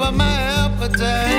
up my appetite.